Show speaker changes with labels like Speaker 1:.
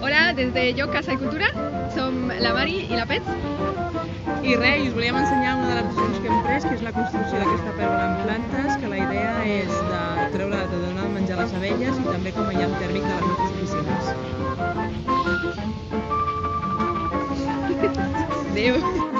Speaker 1: Hola, des de Jo, Casa i Cultura, som la Mari i la Pets.
Speaker 2: I res, us volíem ensenyar una de les accions que hem pres, que és la construcció d'aquesta pèrgola en plantes, que la idea és de treure, de donar de menjar a les abelles i també com a llamp tèrmic de les nostres piscines.
Speaker 1: Adéu!